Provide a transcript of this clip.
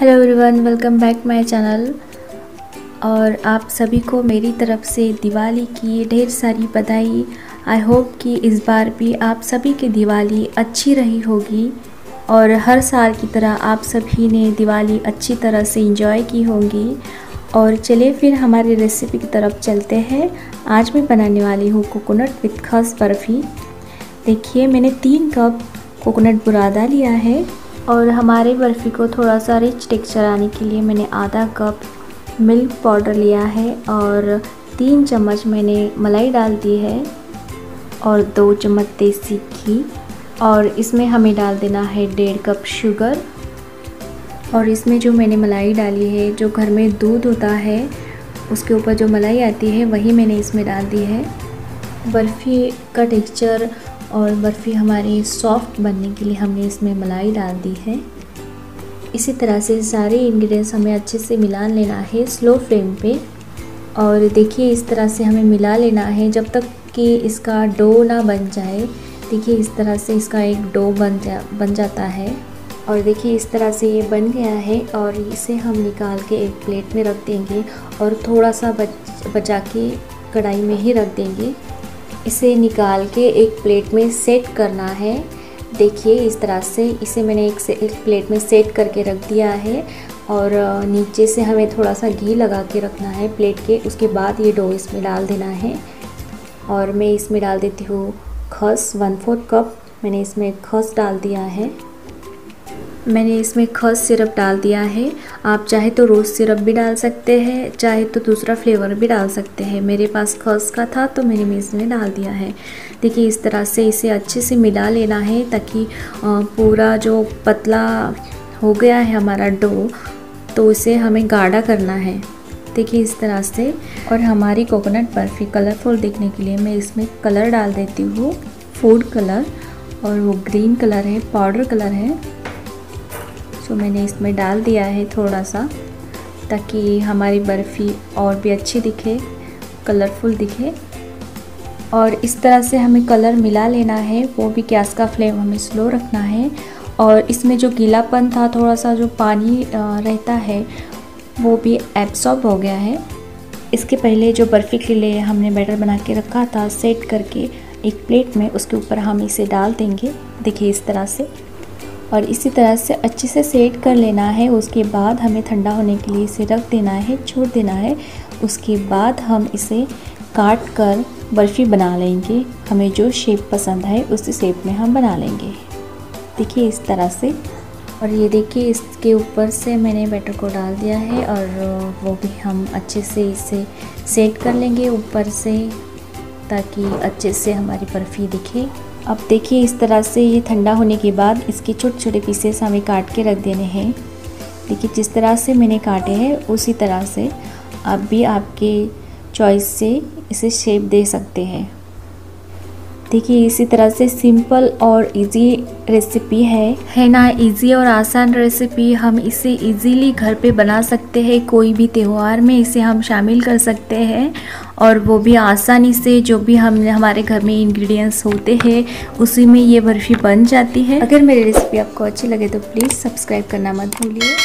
Hello everyone welcome back my channel और आप सभी को मेरी तरफ़ से दिवाली की ढेर सारी बधाई। आई होप कि इस बार भी आप सभी की दिवाली अच्छी रही होगी। और हर साल की तरह आप सभी ने दिवाली अच्छी तरह से इंजॉय की होंगी। और चलिए फिर हमारी रेसिपी की तरफ़ चलते हैं। आज मैं बनाने वाली हूँ कोकोनट विथ खस बर्फ़ी। देखिए, मैंने तीन कप कोकोनट बुरादा लिया है। और हमारे बर्फ़ी को थोड़ा सा रिच टेक्सचर आने के लिए मैंने आधा कप मिल्क पाउडर लिया है और तीन चम्मच मैंने मलाई डाल दी है और दो चम्मच देसी घी और इसमें हमें डाल देना है डेढ़ कप शुगर और इसमें जो मैंने मलाई डाली है, जो घर में दूध होता है, उसके ऊपर जो मलाई आती है, वही मैंने इसमें डाल दी है। बर्फ़ी का टेक्सचर और बर्फ़ी हमारी सॉफ्ट बनने के लिए हमने इसमें मलाई डाल दी है। इसी तरह से सारे इंग्रेडिएंट्स हमें अच्छे से मिला लेना है स्लो फ्लेम पे। और देखिए इस तरह से हमें मिला लेना है। जब तक कि इसका डो ना बन जाए, देखिए इस तरह से इसका एक डो बन जा, बन जाता है। और देखिए इस तरह से ये बन गया है और इसे हम निकाल के एक प्लेट में रख देंगे और थोड़ा सा बच, बचा के कढ़ाई में ही रख देंगे। इसे निकाल के एक प्लेट में सेट करना है। देखिए, इस तरह से इसे मैंने एक से एक प्लेट में सेट करके रख दिया है और नीचे से हमें थोड़ा सा घी लगा के रखना है प्लेट के। उसके बाद ये डो इसमें डाल देना है और मैं इसमें डाल देती हूँ खस वन फोर्थ कप मैंने इसमें खस डाल दिया है। मैंने इसमें खस सिरप डाल दिया है। आप चाहे तो रोज़ सिरप भी डाल सकते हैं, चाहे तो दूसरा फ्लेवर भी डाल सकते हैं। मेरे पास खस का था तो मैंने इसमें डाल दिया है। देखिए, इस तरह से इसे अच्छे से मिला लेना है ताकि पूरा जो पतला हो गया है हमारा डो तो इसे हमें गाढ़ा करना है। देखिए, इस तरह से। और हमारी कोकोनट बर्फ़ी कलरफुल देखने के लिए मैं इसमें कलर डाल देती हूँ। फ़ूड कलर और वो ग्रीन कलर है, पाउडर कलर है। सो मैंने इसमें डाल दिया है थोड़ा सा, ताकि हमारी बर्फ़ी और भी अच्छी दिखे कलरफुल दिखे। और इस तरह से हमें कलर मिला लेना है, वो भी गैस का फ्लेम हमें स्लो रखना है। और इसमें जो गीलापन था, थोड़ा सा जो पानी रहता है, वो भी एब्सॉर्ब हो गया है। इसके पहले जो बर्फ़ी के लिए हमने बैटर बना के रखा था सेट करके एक प्लेट में, उसके ऊपर हम इसे डाल देंगे। देखिए इस तरह से। और इसी तरह से अच्छे से सेट कर लेना है। उसके बाद हमें ठंडा होने के लिए इसे रख देना है, छोड़ देना है। उसके बाद हम इसे काट कर बर्फ़ी बना लेंगे। हमें जो शेप पसंद है, उस शेप में हम बना लेंगे। देखिए इस तरह से। और ये देखिए, इसके ऊपर से मैंने बैटर को डाल दिया है और वो भी हम अच्छे से इसे सेट कर लेंगे ऊपर से, ताकि अच्छे से हमारी बर्फ़ी दिखे। अब देखिए इस तरह से ये ठंडा होने के बाद इसके छोटे छोटे पीसेस हमें काट के रख देने हैं। देखिए जिस तरह से मैंने काटे हैं, उसी तरह से आप भी आपके चॉइस से इसे शेप दे सकते हैं। देखिए इसी तरह से सिंपल और इजी रेसिपी है। है ना? इजी और आसान रेसिपी हम इसे इजीली घर पे बना सकते हैं। कोई भी त्यौहार में इसे हम शामिल कर सकते हैं। और वो भी आसानी से जो भी हम हमारे घर में इंग्रेडिएंट्स होते हैं, उसी में ये बर्फ़ी बन जाती है। अगर मेरी रेसिपी आपको अच्छी लगे तो प्लीज़ सब्सक्राइब करना मत भूलिए।